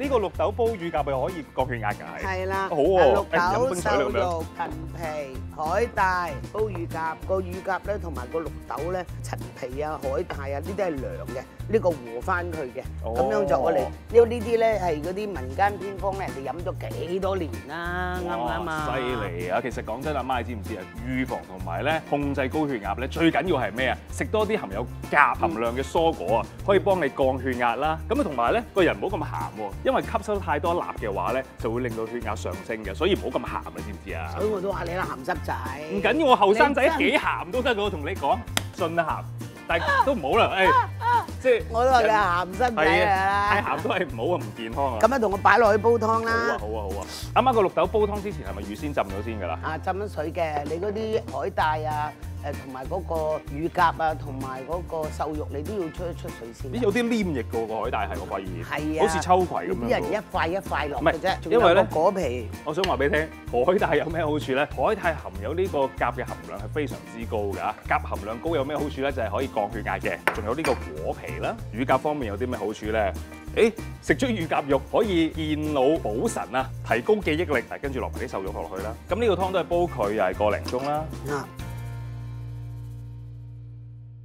呢個綠豆煲乳鴿咪可以降血壓㗎，係係啦，好喎綠豆、瘦肉、陳皮、海帶、煲乳鴿，個乳鴿咧同埋個綠豆咧，陳皮啊、海帶啊，呢啲係涼嘅，呢個和翻佢嘅，哦咁樣就我哋，因為呢啲咧係嗰啲民間偏方咧，人哋飲咗幾多年啦，啱唔啱啊？犀利啊！其實講真，阿媽你知唔知啊？預防同埋咧控制高血壓咧，最緊要係咩啊？食多啲含有鉀含量嘅蔬果啊，可以幫你降血壓啦。咁啊，同埋咧個人唔好咁鹹喎，因為吸收太多鈉嘅話咧，就會令到血壓上升嘅，所以唔好咁鹹啊，知唔知啊所？以我都話你啦，鹹濕仔。唔緊要，我後生仔幾鹹都得嘅，我同你講，信得鹹，但係都唔好啦，誒，即係我都話你係鹹濕仔係啊，啊太鹹都係唔好啊，唔健康啊。咁啊，同我擺落去煲湯啦好啊。好啊好啊！啱啱個綠豆煲湯之前係咪預先浸咗先㗎啦？啊，浸咗水嘅，你嗰啲海帶啊，誒同埋嗰個乳鴿啊，同埋嗰個瘦肉，你都要出一出水先。咦，有啲黏液㗎喎個海帶係我發現，係啊，好似秋葵咁樣啲人一喎。塊一塊落唔係嘅啫，仲因為咧果皮。我想話俾你聽，海帶有咩好處咧？海帶含有呢個鉀嘅含量係非常之高㗎。鉀含量高有咩好處咧？就係可以降血壓嘅。仲有呢個果皮啦。乳鴿方面有啲咩好處咧？誒，食咗乳鴿肉可以健腦補神啊，提高記憶力。但跟住落埋啲瘦肉落去啦。咁呢個湯都係煲佢又係個零鐘啦。啊，